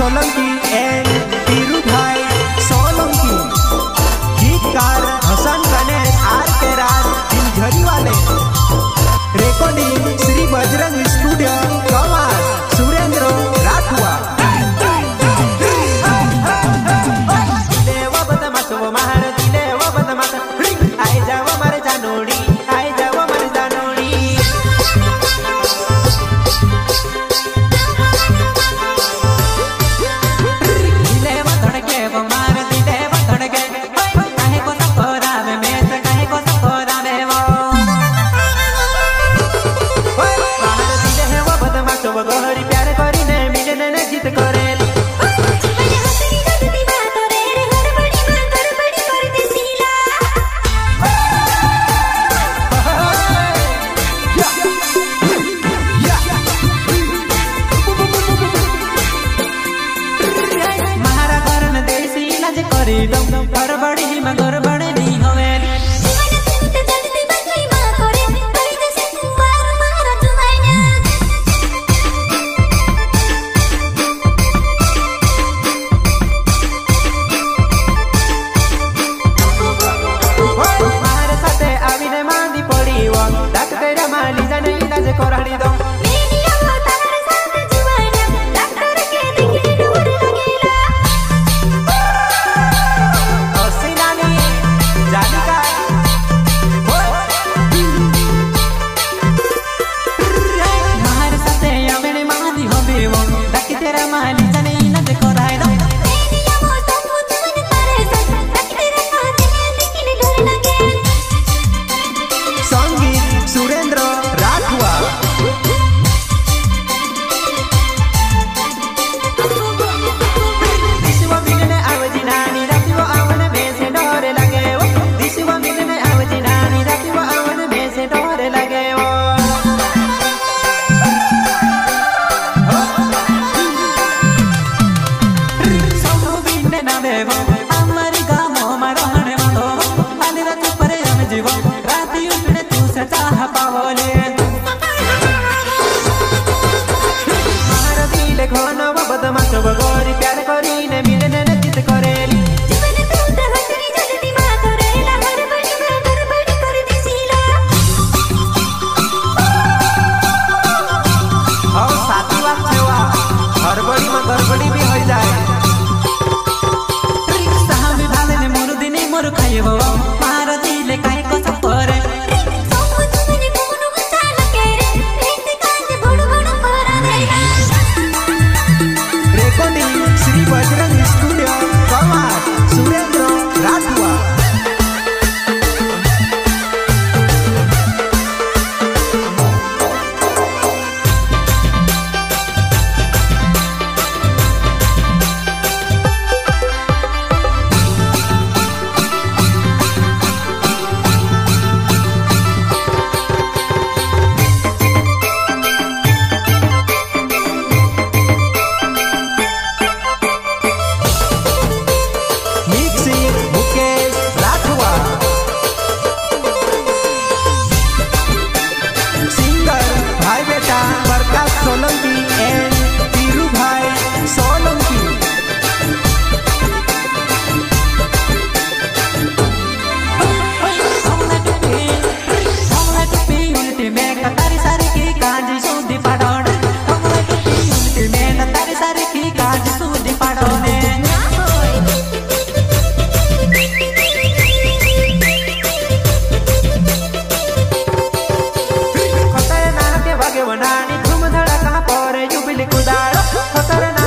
solang di हरबड़ी में गड़बड़ी भी हो जाए 好的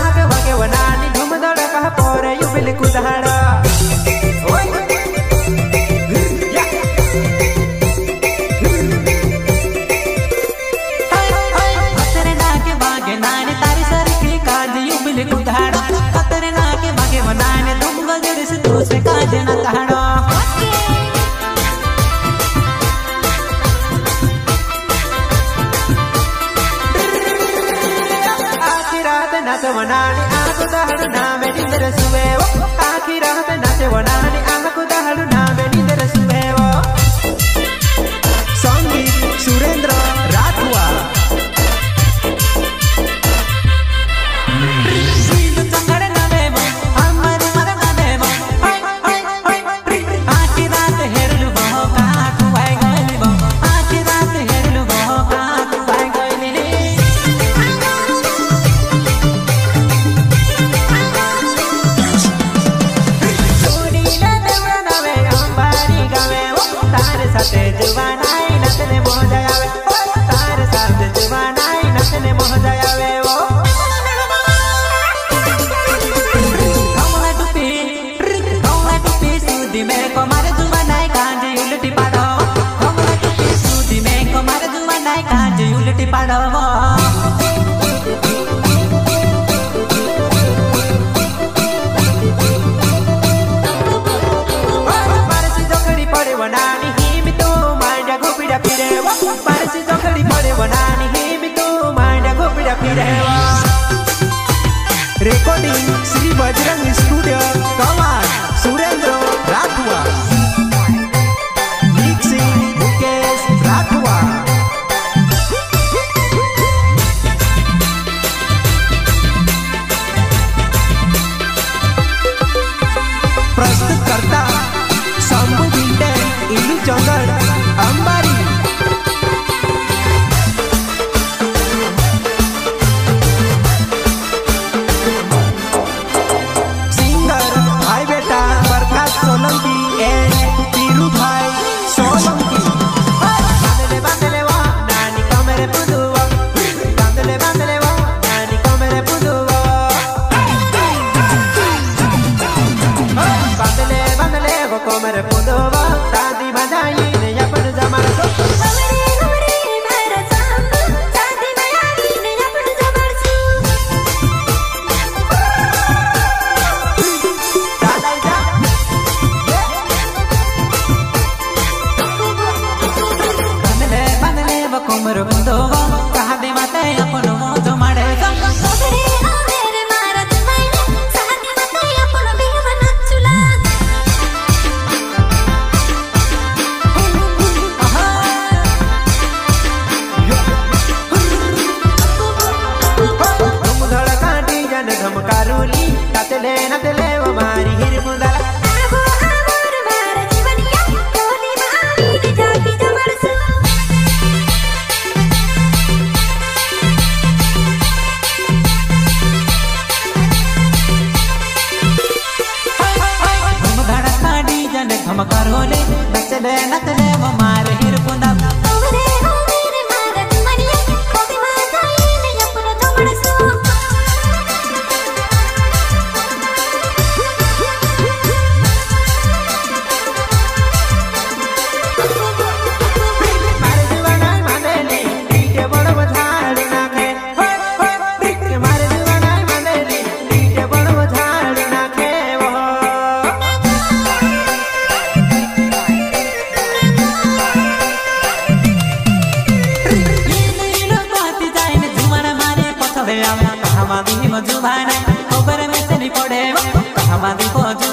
nace wanani aku dahalu na meni derasuwe wo akhirat nace wanani aku dahalu na meni derasuwe wo Sangeet Surendra चौगड़ Amba हम करो ले बच दे नत ले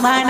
man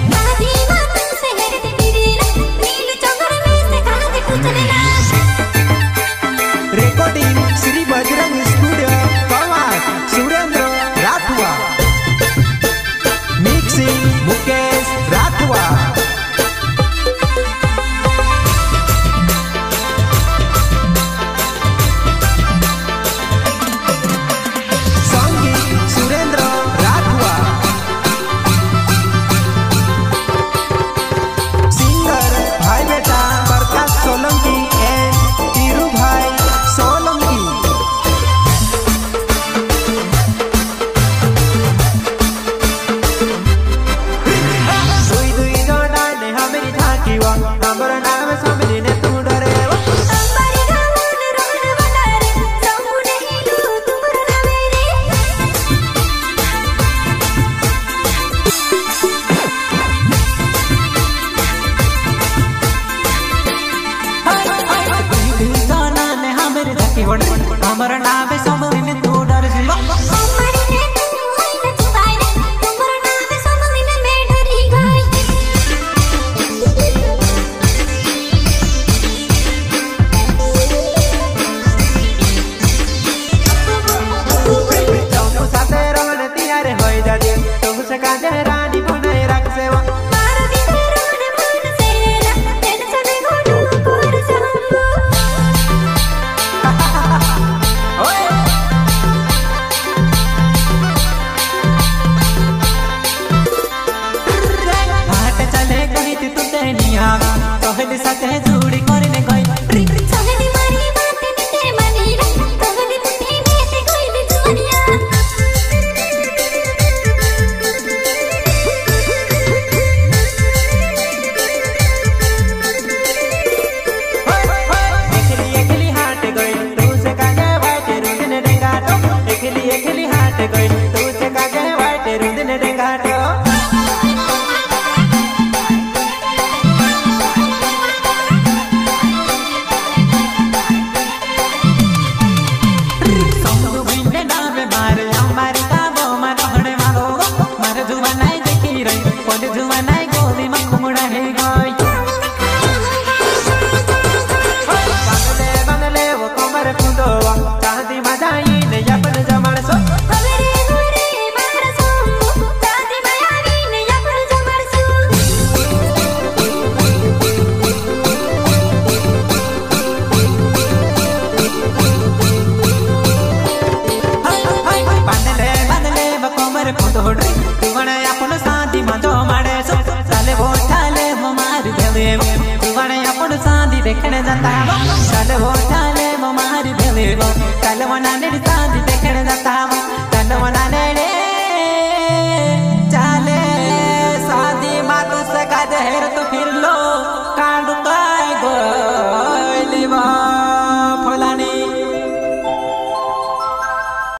ಕಳೆದ ತಾವ ಕಲವೋ ತಾಲೆ ಮಾರಿ ಬೆಳೆವೋ ಕಲವನ ನಿಡ್ತಾ